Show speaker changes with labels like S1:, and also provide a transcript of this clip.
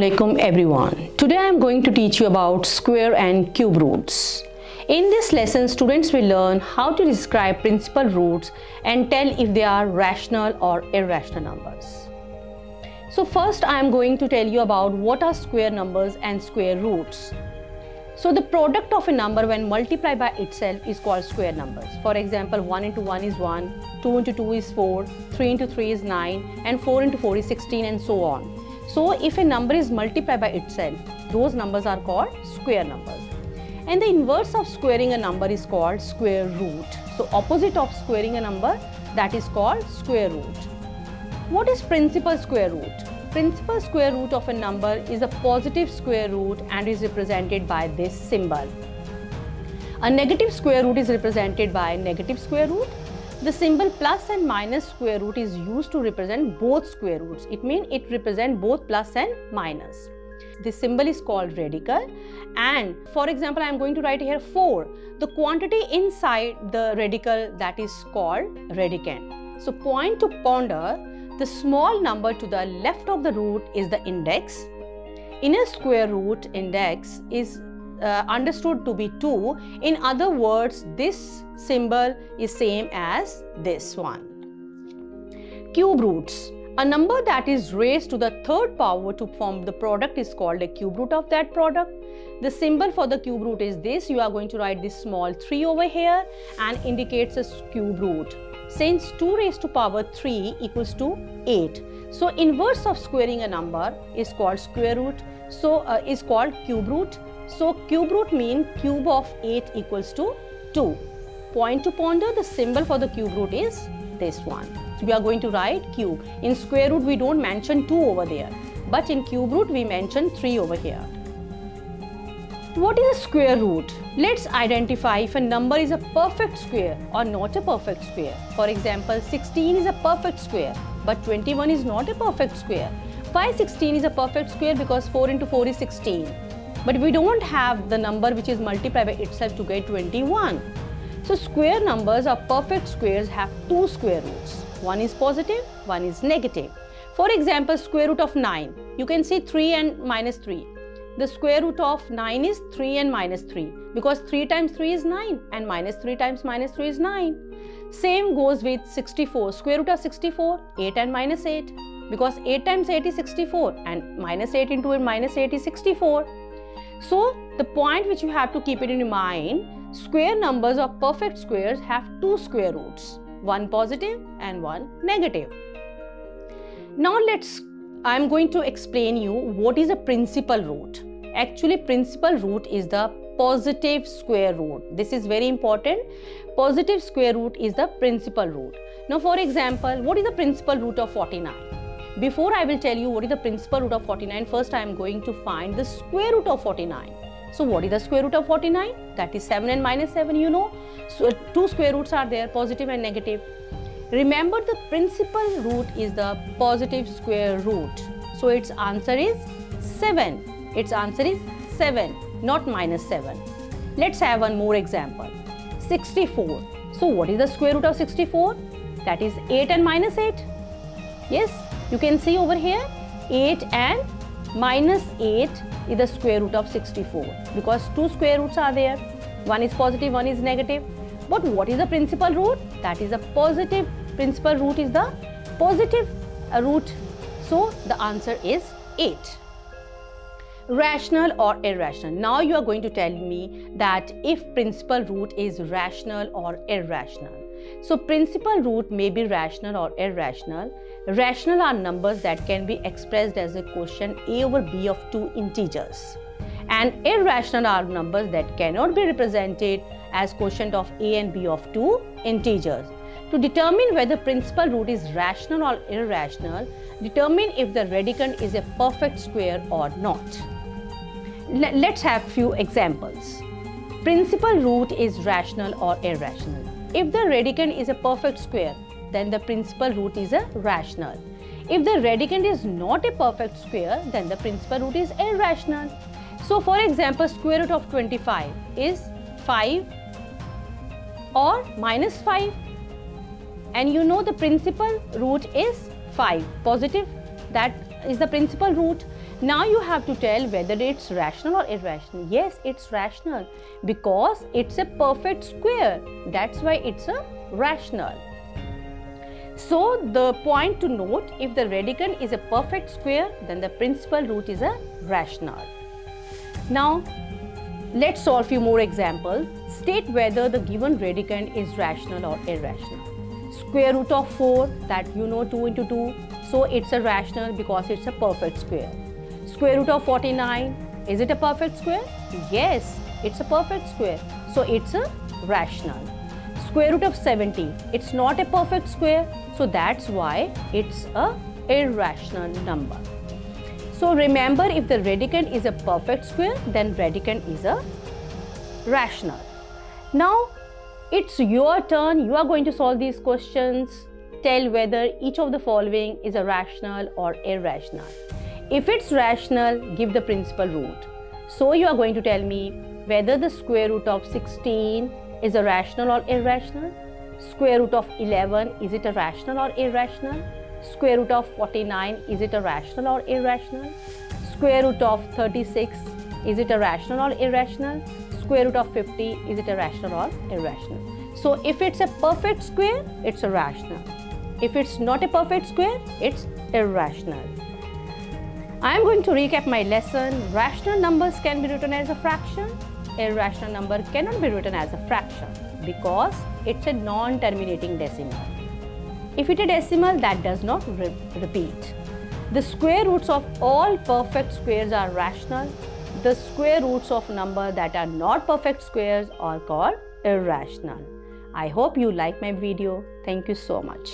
S1: Assalamualaikum everyone. Today I am going to teach you about square and cube roots. In this lesson, students will learn how to describe principal roots and tell if they are rational or irrational numbers. So first I am going to tell you about what are square numbers and square roots. So the product of a number when multiplied by itself is called square numbers. For example, 1 into 1 is 1, 2 into 2 is 4, 3 into 3 is 9 and 4 into 4 is 16 and so on. So if a number is multiplied by itself, those numbers are called square numbers. And the inverse of squaring a number is called square root. So opposite of squaring a number that is called square root. What is principal square root? Principal square root of a number is a positive square root and is represented by this symbol. A negative square root is represented by negative square root the symbol plus and minus square root is used to represent both square roots. It means it represents both plus and minus. This symbol is called radical and for example I am going to write here 4. The quantity inside the radical that is called radicand. So point to ponder the small number to the left of the root is the index. Inner square root index is uh, understood to be 2. In other words, this symbol is same as this one. Cube roots. A number that is raised to the third power to form the product is called a cube root of that product. The symbol for the cube root is this. You are going to write this small 3 over here and indicates a cube root. Since 2 raised to power 3 equals to 8. So inverse of squaring a number is called square root. So uh, is called cube root so cube root mean cube of 8 equals to 2. Point to ponder the symbol for the cube root is this one. So we are going to write cube. In square root we don't mention 2 over there. But in cube root we mention 3 over here. What is a square root? Let's identify if a number is a perfect square or not a perfect square. For example, 16 is a perfect square but 21 is not a perfect square. Why 16 is a perfect square? Because 4 into 4 is 16 but we don't have the number which is multiplied by itself to get 21. So square numbers or perfect squares have two square roots. One is positive, one is negative. For example, square root of 9. You can see 3 and minus 3. The square root of 9 is 3 and minus 3 because 3 times 3 is 9 and minus 3 times minus 3 is 9. Same goes with 64. Square root of 64, 8 and minus 8 because 8 times 8 is 64 and minus 8 into minus 8 is 64. So the point which you have to keep it in mind, square numbers or perfect squares have two square roots, one positive and one negative. Now let's, I'm going to explain you what is a principal root. Actually principal root is the positive square root. This is very important. Positive square root is the principal root. Now for example, what is the principal root of 49? Before I will tell you what is the principal root of 49, first I am going to find the square root of 49. So what is the square root of 49? That is 7 and minus 7 you know. So two square roots are there positive and negative. Remember the principal root is the positive square root. So its answer is 7. Its answer is 7 not minus 7. Let's have one more example. 64. So what is the square root of 64? That is 8 and minus 8. Yes, you can see over here 8 and minus 8 is the square root of 64 because two square roots are there. One is positive, one is negative. But what is the principal root? That is a positive principal root is the positive uh, root. So the answer is 8 rational or irrational. Now you are going to tell me that if principal root is rational or irrational. So principal root may be rational or irrational. Rational are numbers that can be expressed as a quotient a over b of two integers. And irrational are numbers that cannot be represented as quotient of a and b of two integers. To determine whether principal root is rational or irrational, determine if the radicand is a perfect square or not. Let's have few examples. Principal root is rational or irrational. If the radicand is a perfect square, then the principal root is a rational. If the radicand is not a perfect square, then the principal root is irrational. So for example, square root of 25 is 5 or minus 5. And you know the principal root is 5, positive. That is the principal root. Now you have to tell whether it's rational or irrational. Yes, it's rational because it's a perfect square. That's why it's a rational. So the point to note, if the radicand is a perfect square, then the principal root is a rational. Now, let's solve few more examples. State whether the given radicand is rational or irrational. Square root of 4, that you know 2 into 2, so it's a rational because it's a perfect square. Square root of 49, is it a perfect square? Yes, it's a perfect square, so it's a rational. Square root of 70, it's not a perfect square, so that's why it's a irrational number. So remember if the radicand is a perfect square then radicand is a rational. Now it's your turn. You are going to solve these questions. Tell whether each of the following is a rational or irrational. If it's rational, give the principal root. So you are going to tell me whether the square root of 16 is a rational or irrational. Square root of 11, is it a rational or irrational? Square root of 49, is it a rational or irrational? Square root of 36, is it a rational or irrational? Square root of 50, is it a rational or irrational? So if it's a perfect square, it's a rational. If it's not a perfect square, it's irrational. I am going to recap my lesson. Rational numbers can be written as a fraction. Irrational number cannot be written as a fraction because it's a non-terminating decimal. If it is a decimal, that does not re repeat. The square roots of all perfect squares are rational. The square roots of number that are not perfect squares are called irrational. I hope you like my video. Thank you so much.